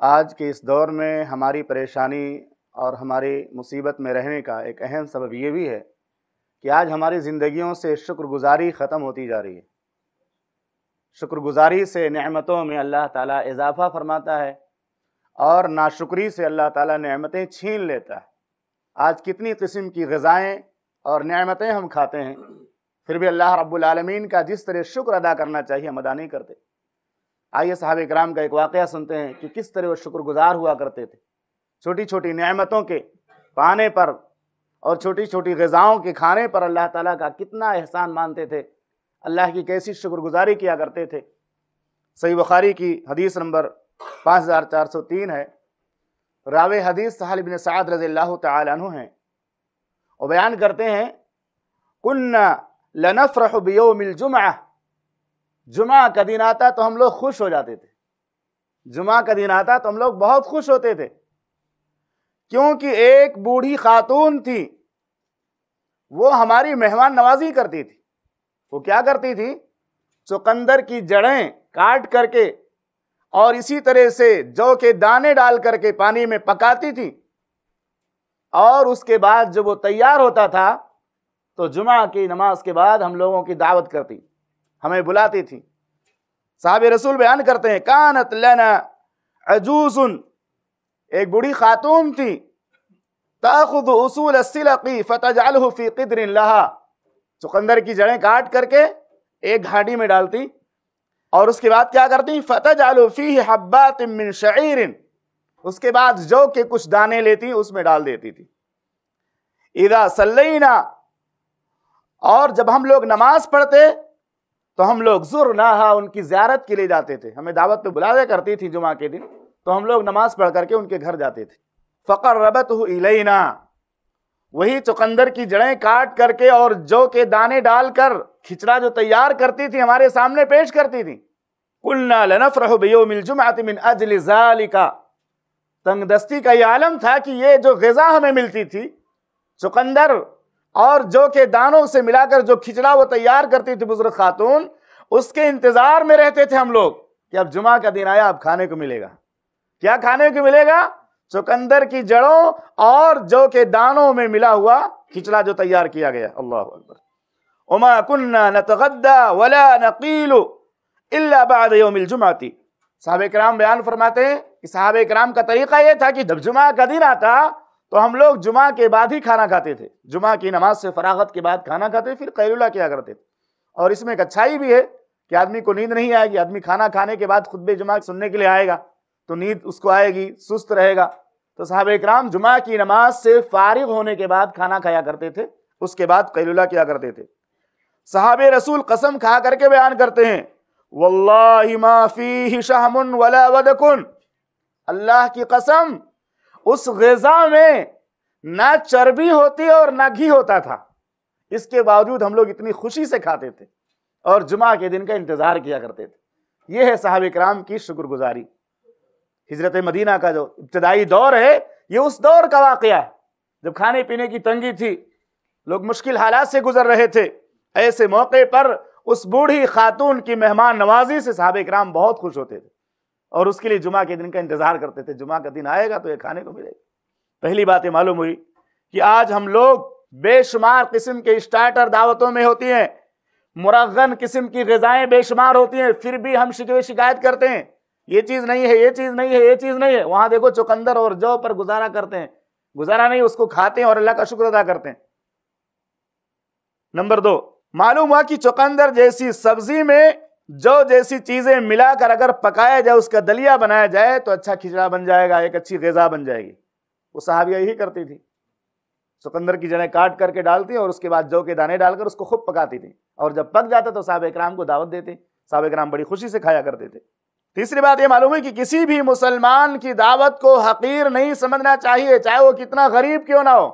आज के इस दौर में हमारी परेशानी और हमारी मुसीबत में रहने का एक अहम सबब ये भी है कि आज हमारी ज़िंदगियों से शुक्रगुजारी ख़त्म होती जा रही है। शुक्रगुजारी से नेमतों में अल्लाह ताला इजाफ़ा फरमाता है और नाशुक्री से अल्लाह ताला नेमतें छीन लेता है। आज कितनी किस्म की गज़ाएँ और नेमतें हम खाते हैं, फिर भी अल्लाह रब्बुल आलमीन का जिस तरह शुक्र अदा करना चाहिए, हम अदा नहीं करते। आइए साहब कराम का एक वाक़ सुनते हैं कि किस तरह वो शुक्रगुजार हुआ करते थे। छोटी छोटी नेमतों के पाने पर और छोटी छोटी गज़ाओं के खाने पर अल्लाह ताला का कितना एहसान मानते थे। अल्लाह की कैसी शुक्रगुजारी किया करते थे। सही बुखारी की हदीस नंबर पाँच हज़ार चार सौ तीन है। राव हदीस साहल बिन साद रज़ी अल्लाह तु हैं। और बयान करते हैं, कुन्ना लनफ़रह बियोमिल जुमा जुमा का दिन आता तो हम लोग खुश हो जाते थे। जुमा का दिन आता तो हम लोग बहुत खुश होते थे। क्योंकि एक बूढ़ी खातून थी, वो हमारी मेहमान नवाजी करती थी। वो क्या करती थी? चुकंदर की जड़ें काट करके और इसी तरह से जौ के दाने डाल करके पानी में पकाती थी। और उसके बाद जब वो तैयार होता था तो जुमा की नमाज़ के बाद हम लोगों की दावत करती। हमें बुलाती थी। साहब रसूल बयान करते हैं, कानत लना अजूसन एक बूढ़ी खातून थी। ताखुद उसूल सिलकी फ़तजालफ़ी क़द्र लहा। चुकंदर की जड़ें काट करके एक घाटी में डालती और उसके बाद क्या करती? फ़तजालफ़ी हब्बात मिन शईर उसके बाद जौ के कुछ दाने लेती, उसमें डाल देती थी। इदा सल्लैना। और जब हम लोग नमाज़ पढ़ते तो हम लोग जुर उनकी ज्यारत के लिए जाते थे। हमें दावत पे बुलाया करती थी जुमा के दिन तो हम लोग नमाज़ पढ़ करके उनके घर जाते थे। फ़कर रबत इलेना, वही चुकंदर की जड़ें काट करके और जौ के दाने डालकर खिचड़ा जो तैयार करती थी, हमारे सामने पेश करती थी। कुलना लनफरह बियोमिल जुमअत मिन अजल ज़ालिका। तंगदस्ती का ये आलम था कि ये जो गज़ा हमें मिलती थी, चुकंदर और जौ के दानों से मिलाकर जो खिचड़ा वो तैयार करती थी बुज़ुर्ग खातून, उसके इंतज़ार में रहते थे हम लोग कि अब जुमा का दिन आया, अब खाने को मिलेगा। क्या खाने को मिलेगा? चुकंदर की जड़ों और जौ के दानों में मिला हुआ खिचड़ा जो तैयार किया गया। अल्लाह अकबर। उमा कुन्ना नतगद्दा वला नकीलु इल्ला बाद यौमिल जुमाती साहब कराम बयान फरमाते हैं कि साहब कराम का तरीका यह था कि जब जुमा का दिन आता तो हम लोग जुमा के बाद ही खाना खाते थे। जुमा की नमाज़ से फरागत के बाद खाना खाते, फिर कैलुला किया करते थे। और इसमें एक अच्छाई भी है कि आदमी को नींद नहीं आएगी, आदमी खाना खाने के बाद खुतबे जुमा सुनने के लिए आएगा तो नींद उसको आएगी, सुस्त रहेगा। तो साहब इकराम जुमा की नमाज़ से फारिग होने के बाद खाना खाया करते थे, उसके बाद कैलुला किया करते थे। साहब रसूल कसम खा करके बयान करते हैं, वल्लाहि माफ़ी शहमुन वला वदकुन। अल्लाह की कसम उस गजा में ना चर्बी होती और ना घी होता था। इसके बावजूद हम लोग इतनी खुशी से खाते थे और जुमा के दिन का इंतज़ार किया करते थे। यह है साहब इक्राम की शुक्रगुजारी। हिजरत मदीना का जो इब्तदाई दौर है, ये उस दौर का वाक़ है। जब खाने पीने की तंगी थी, लोग मुश्किल हालात से गुजर रहे थे, ऐसे मौके पर उस बूढ़ी खातून की मेहमान नवाजी से साहब कराम बहुत खुश होते थे। और उसके लिए जुमा के दिन का इंतज़ार करते थे। जुमा का दिन आएगा तो ये खाने को मिलेगा। पहली बात ये मालूम हुई कि आज हम लोग बेशुमार किस्म के स्टार्टर दावतों में होती हैं। मुरगन किस्म की गज़ाएँ बेशुमार होती हैं, फिर भी हम शिकवे शिकायत करते हैं। ये चीज़ नहीं है, ये चीज़ नहीं है, ये चीज़ नहीं है। वहाँ देखो चुकंदर और जौ पर गुजारा करते हैं। गुजारा नहीं, उसको खाते हैं और अल्लाह का शुक्र अदा करते हैं। नंबर दो, मालूम हुआ कि चुकंदर जैसी सब्ज़ी में जो जैसी चीज़ें मिलाकर अगर पकाया जाए, उसका दलिया बनाया जाए तो अच्छा खिचड़ा बन जाएगा, एक अच्छी गजा बन जाएगी। वो साहबिया यही करती थी। चुकंदर की जड़ें काट करके डालती और उसके बाद जौ के दाने डालकर उसको खूब पकाती थी। और जब पक जाता तो साहब इकराम को दावत देते। साहब इकराम बड़ी खुशी से खाया करते थे। तीसरी बात यह मालूम है कि किसी भी मुसलमान की दावत को हकीर नहीं समझना चाहिए, चाहे वो कितना गरीब क्यों ना हो।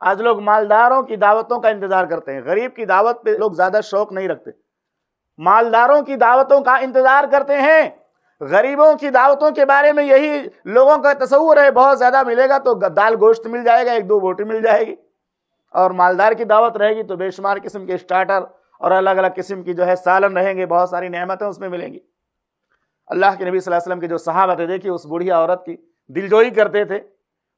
आज लोग मालदारों की दावतों का इंतज़ार करते हैं। गरीब की दावत पे लोग ज़्यादा शौक नहीं रखते। मालदारों की दावतों का इंतज़ार करते हैं। गरीबों की दावतों के बारे में यही लोगों का तस्वूर है, बहुत ज़्यादा मिलेगा तो दाल गोश्त मिल जाएगा, एक दो बोटी मिल जाएगी। और मालदार की दावत रहेगी तो बेशुमार किस्म के स्टार्टर और अलग अलग किस्म की जो है सालन रहेंगे, बहुत सारी नहमतें उसमें मिलेंगी। अल्लाह के नबी वसल्लम के जो सहाबत थे देखिए उस बुढ़िया औरत की दिलजोई करते थे।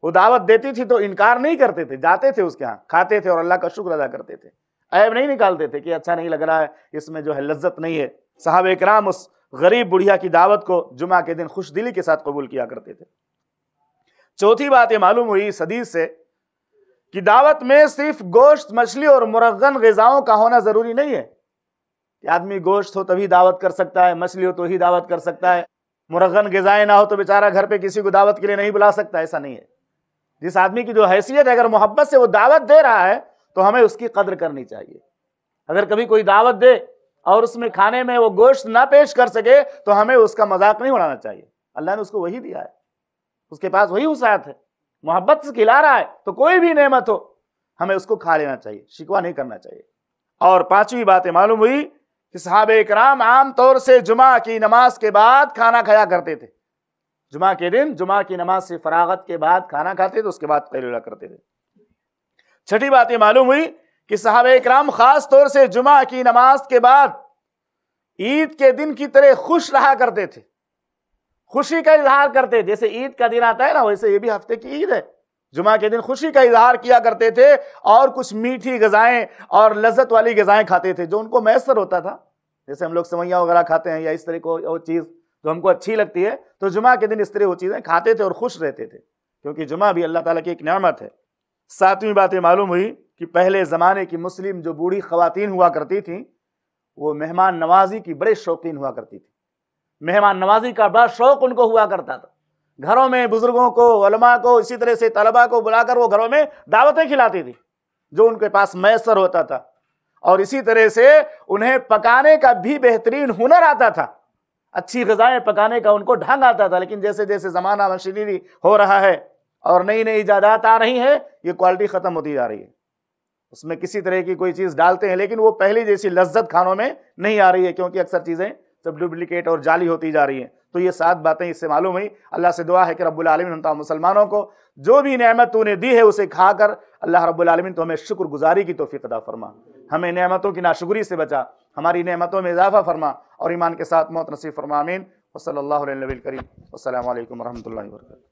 वो दावत देती थी तो इनकार नहीं करते थे, जाते थे उसके यहाँ, खाते थे और अल्लाह का शुक्र अदा करते थे। ऐब नहीं निकालते थे कि अच्छा नहीं लग रहा है, इसमें जो है लज्जत नहीं है। साहब इकराम उस गरीब बुढ़िया की दावत को जुमा के दिन खुश दिली के साथ कबूल किया करते थे। चौथी बात ये मालूम हुई सदीस से कि दावत में सिर्फ़ गोश्त, मछली और मुरगन गजाओं का होना ज़रूरी नहीं है। कि आदमी गोश्त हो तभी दावत कर सकता है, मछली हो तो ही दावत कर सकता है। मुरगन गजाएँ ना हो तो बेचारा घर पे किसी को दावत के लिए नहीं बुला सकता, ऐसा नहीं है। जिस आदमी की जो हैसियत है, अगर मोहब्बत से वो दावत दे रहा है तो हमें उसकी कदर करनी चाहिए। अगर कभी कोई दावत दे और उसमें खाने में वो गोश्त ना पेश कर सके तो हमें उसका मज़ाक नहीं उड़ाना चाहिए। अल्लाह ने उसको वही दिया है। उसके पास वही उसात है। मोहब्बत से खिला रहा है तो कोई भी नेमत हो, हमें उसको खा लेना चाहिए, शिकवा नहीं करना चाहिए। और पांचवी बात मालूम हुई कि साहब इकराम आमतौर से जुमा की नमाज़ के बाद खाना खाया करते थे। जुमा के दिन, जुमा की नमाज़ से फरागत के बाद खाना खाते थे, उसके बाद करते थे। छठी बात यह मालूम हुई कि साहब इकराम खास तौर से जुमा की नमाज़ के बाद ईद के दिन की तरह खुश रहा करते थे। खुशी का इजहार करते, जैसे ईद का दिन आता है ना, वैसे ये भी हफ़्ते की ईद है। जुमा के दिन खुशी का इजहार किया करते थे और कुछ मीठी गजाएँ और लज्जत वाली गजाएँ खाते थे, जो उनको मैसर होता था। जैसे हम लोग सवैया वगैरह खाते हैं या इस तरह को, वो चीज़ जो हमको अच्छी लगती है तो जुमा के दिन इस तरह वो चीज़ें खाते थे और खुश रहते थे, क्योंकि जुमा भी अल्लाह ताला की एक नियामत है। सातवीं बात मालूम हुई कि पहले ज़माने की मुस्लिम जो बूढ़ी खातन हुआ करती थी, वो मेहमान नवाजी की बड़े शौकीन हुआ करती थी। मेहमान नवाजी का बड़ा शौक उनको हुआ करता था। घरों में बुज़ुर्गों को वलमा को, इसी तरह से तलबा को बुलाकर वो घरों में दावतें खिलाती थी, जो उनके पास मैसर होता था। और इसी तरह से उन्हें पकाने का भी बेहतरीन हुनर आता था। अच्छी गजाएँ पकाने का उनको ढंग आता था, लेकिन जैसे जैसे ज़माना मशीनरी हो रहा है और नई नई ईजादात आ रही हैं, ये क्वालिटी ख़त्म होती जा रही है। उसमें किसी तरह की कोई चीज़ डालते हैं, लेकिन वो पहले जैसी लज्जत खानों में नहीं आ रही है, क्योंकि अक्सर चीज़ें सब डुप्लिकेट और जाली होती जा रही हैं। तो ये सात बातें इससे मालूम हुई। अल्लाह से दुआ है कि रब्बुल आलमीन मुसलमानों को जो भी नेमत तूने दी है, उसे खाकर अल्लाह रब्बुल आलमीन तो हमें शुक्रगुजारी की तोफ़ी अदा फरमा। हमें नेमतों की नाशुक्री से बचा, हमारी नेमतों में इजाफा फरमा और ईमान के साथ मौत नसीब फरमा अमीन वसल करीम। असल वरहमल वर्क